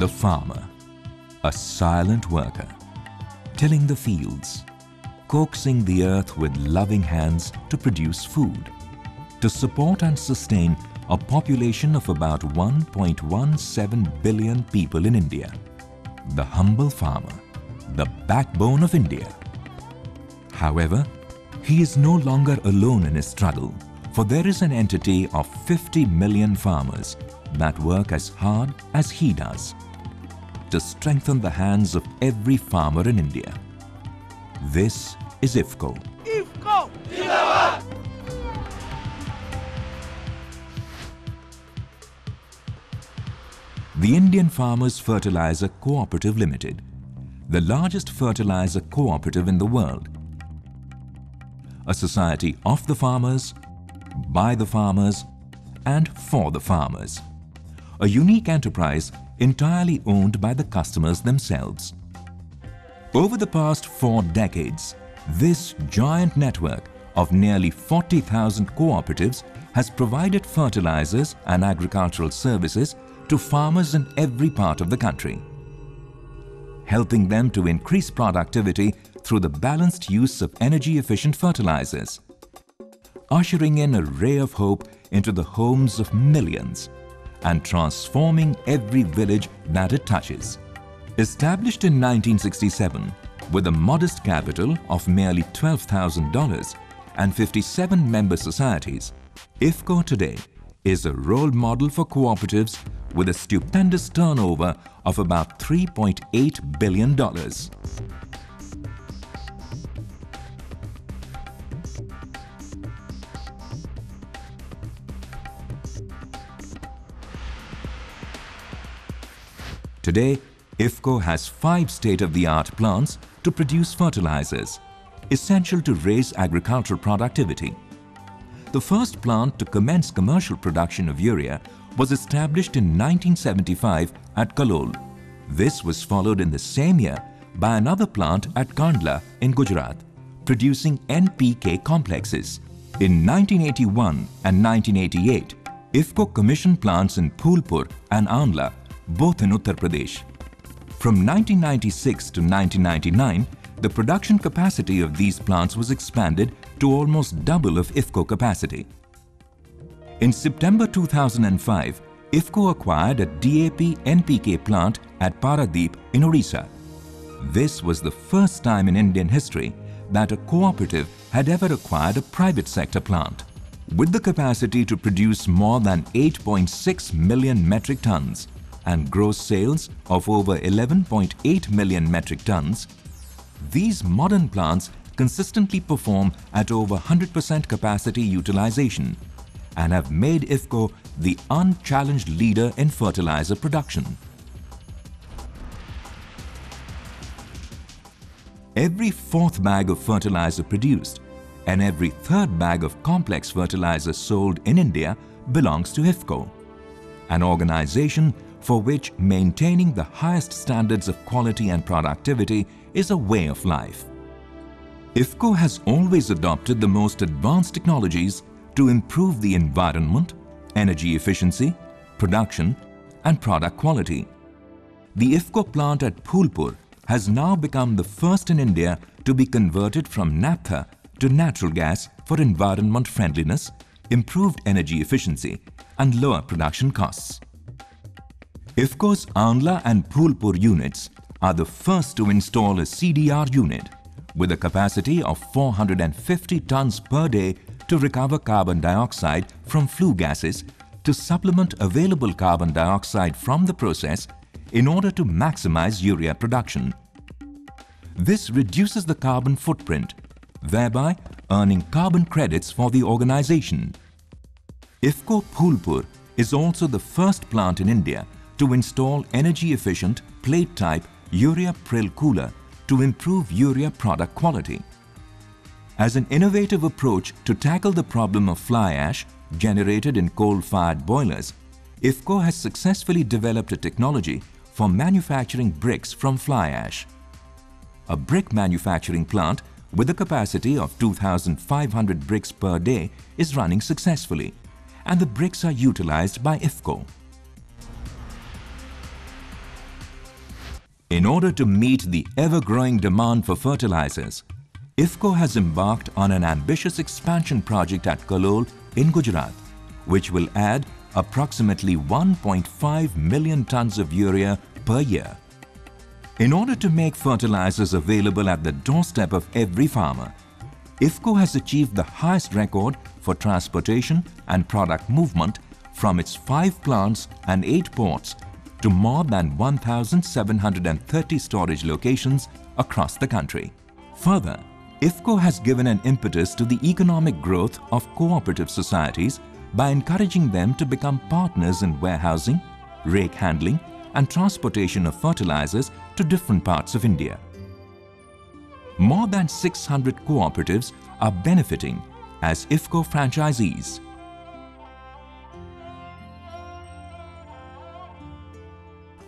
The farmer, a silent worker, tilling the fields, coaxing the earth with loving hands to produce food, to support and sustain a population of about 1.17 billion people in India. The humble farmer, the backbone of India. However, he is no longer alone in his struggle, for there is an entity of 50 million farmers that work as hard as he does to strengthen the hands of every farmer in India. This is IFCO. IFFCO! The Indian Farmers Fertilizer Cooperative Limited, the largest fertilizer cooperative in the world. A society of the farmers, by the farmers and for the farmers. A unique enterprise entirely owned by the customers themselves. Over the past four decades, this giant network of nearly 40,000 cooperatives has provided fertilizers and agricultural services to farmers in every part of the country, helping them to increase productivity through the balanced use of energy-efficient fertilizers, ushering in a ray of hope into the homes of millions and transforming every village that it touches. Established in 1967 with a modest capital of merely $12,000 and 57 member societies, IFFCO today is a role model for cooperatives with a stupendous turnover of about $3.8 billion. Today, IFFCO has five state-of-the-art plants to produce fertilizers, essential to raise agricultural productivity. The first plant to commence commercial production of urea was established in 1975 at Kalol. This was followed in the same year by another plant at Kandla in Gujarat, producing NPK complexes. In 1981 and 1988, IFFCO commissioned plants in Phulpur and Aonla both in Uttar Pradesh. From 1996 to 1999, the production capacity of these plants was expanded to almost double of IFFCO capacity. In September 2005, IFFCO acquired a DAP NPK plant at Paradeep in Orissa. This was the first time in Indian history that a cooperative had ever acquired a private sector plant. With the capacity to produce more than 8.6 million metric tons, and gross sales of over 11.8 million metric tons, these modern plants consistently perform at over 100% capacity utilization and have made IFFCO the unchallenged leader in fertilizer production. Every fourth bag of fertilizer produced and every third bag of complex fertilizer sold in India belongs to IFFCO, an organization for which maintaining the highest standards of quality and productivity is a way of life. IFFCO has always adopted the most advanced technologies to improve the environment, energy efficiency, production and product quality. The IFFCO plant at Phulpur has now become the first in India to be converted from naphtha to natural gas for environment friendliness, improved energy efficiency and lower production costs. IFFCO's Aonla and Phulpur units are the first to install a CDR unit with a capacity of 450 tons per day to recover carbon dioxide from flue gases to supplement available carbon dioxide from the process in order to maximize urea production. This reduces the carbon footprint, thereby earning carbon credits for the organization. IFFCO Phulpur is also the first plant in India to install energy-efficient plate-type urea prill cooler to improve urea product quality. As an innovative approach to tackle the problem of fly ash generated in coal-fired boilers, IFFCO has successfully developed a technology for manufacturing bricks from fly ash. A brick manufacturing plant with a capacity of 2,500 bricks per day is running successfully and the bricks are utilized by IFFCO. In order to meet the ever-growing demand for fertilizers, IFFCO has embarked on an ambitious expansion project at Kalol in Gujarat, which will add approximately 1.5 million tons of urea per year. In order to make fertilizers available at the doorstep of every farmer, IFFCO has achieved the highest record for transportation and product movement from its five plants and eight ports to more than 1,730 storage locations across the country. Further, IFFCO has given an impetus to the economic growth of cooperative societies by encouraging them to become partners in warehousing, rake handling and transportation of fertilizers to different parts of India. More than 600 cooperatives are benefiting as IFFCO franchisees.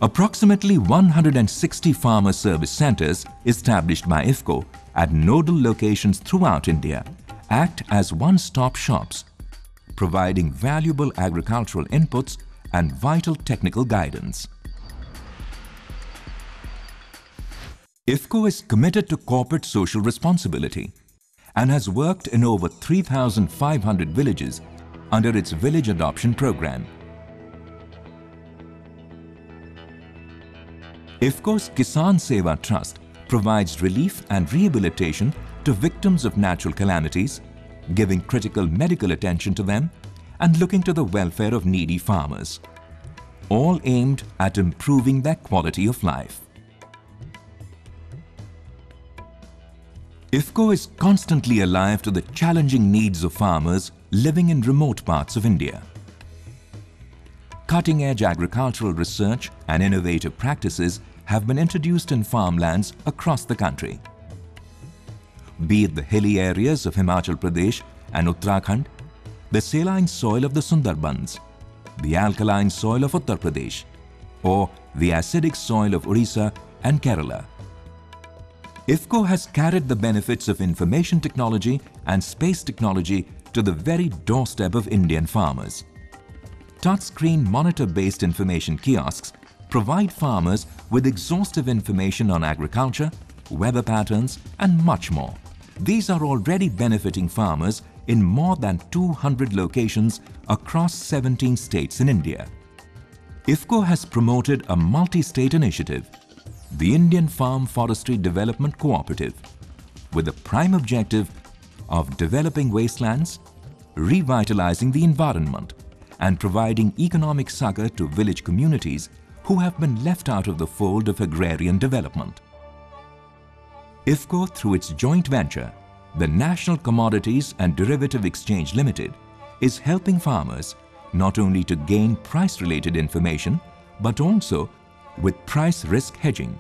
Approximately 160 farmer service centers established by IFFCO at nodal locations throughout India act as one-stop shops, providing valuable agricultural inputs and vital technical guidance. IFFCO is committed to corporate social responsibility and has worked in over 3,500 villages under its village adoption program. IFFCO's Kisan Seva Trust provides relief and rehabilitation to victims of natural calamities, giving critical medical attention to them and looking to the welfare of needy farmers, all aimed at improving their quality of life. IFFCO is constantly alive to the challenging needs of farmers living in remote parts of India cutting-edge agricultural research and innovative practices have been introduced in farmlands across the country. Be it the hilly areas of Himachal Pradesh and Uttarakhand, the saline soil of the Sundarbans, the alkaline soil of Uttar Pradesh, or the acidic soil of Orissa and Kerala. IFFCO has carried the benefits of information technology and space technology to the very doorstep of Indian farmers. Touchscreen monitor-based information kiosks provide farmers with exhaustive information on agriculture, weather patterns and much more. These are already benefiting farmers in more than 200 locations across 17 states in India. IFFCO has promoted a multi-state initiative, the Indian Farm Forestry Development Cooperative, with the prime objective of developing wastelands, revitalizing the environment and providing economic succor to village communities who have been left out of the fold of agrarian development. IFFCO, through its joint venture, the National Commodities and Derivative Exchange Limited, is helping farmers not only to gain price-related information, but also with price risk hedging.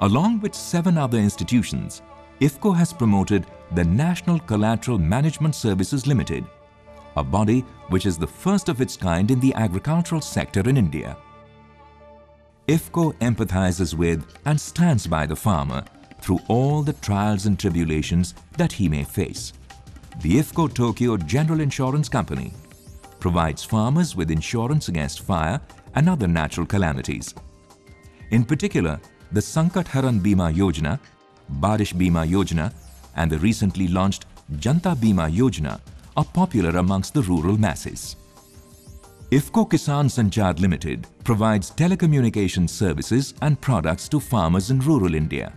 Along with seven other institutions, IFFCO has promoted the National Collateral Management Services Limited, a body which is the first of its kind in the agricultural sector in India. IFFCO empathizes with and stands by the farmer through all the trials and tribulations that he may face. The IFFCO Tokio General Insurance Company provides farmers with insurance against fire and other natural calamities. In particular, the Sankat Haran Bima Yojana, Barish Bima Yojana and the recently launched Janta Bima Yojana are popular amongst the rural masses. IFFCO Kisan Sanchar Limited provides telecommunication services and products to farmers in rural India.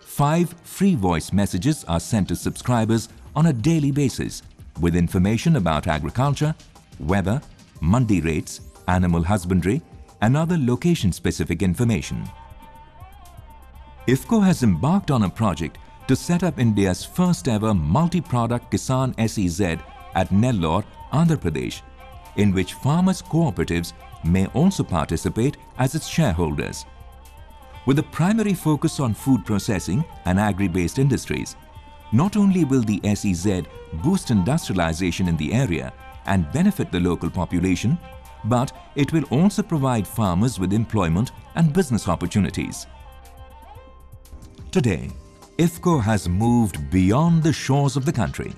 Five free voice messages are sent to subscribers on a daily basis with information about agriculture, weather, mandi rates, animal husbandry and other location-specific information. IFFCO has embarked on a project to set up India's first ever multi-product Kisan SEZ at Nellore, Andhra Pradesh in which farmers' cooperatives may also participate as its shareholders. With a primary focus on food processing and agri-based industries, not only will the SEZ boost industrialization in the area and benefit the local population, but it will also provide farmers with employment and business opportunities. Today, IFFCO has moved beyond the shores of the country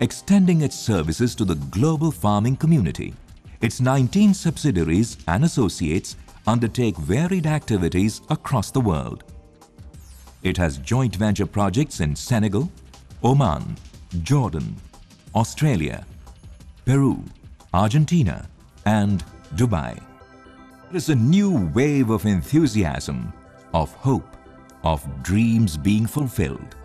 extending its services to the global farming community. Its 19 subsidiaries and associates undertake varied activities across the world. It has joint venture projects in Senegal, Oman, Jordan, Australia, Peru, Argentina and Dubai. There is a new wave of enthusiasm, of hope, of dreams being fulfilled.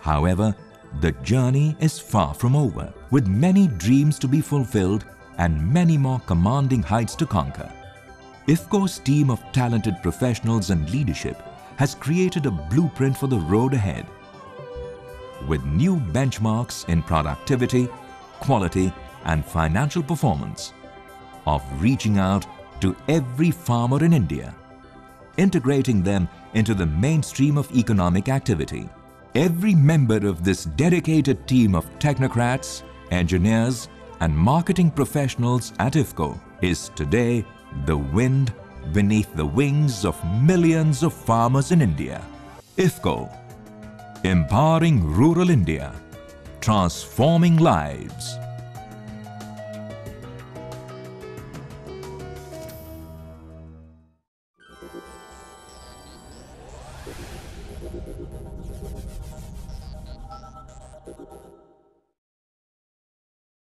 However, the journey is far from over, with many dreams to be fulfilled and many more commanding heights to conquer. IFFCO's team of talented professionals and leadership has created a blueprint for the road ahead. With new benchmarks in productivity, quality and financial performance, of reaching out to every farmer in India, integrating them into the mainstream of economic activity. Every member of this dedicated team of technocrats, engineers and marketing professionals at IFFCO is today the wind beneath the wings of millions of farmers in India. IFFCO, empowering rural India, transforming lives.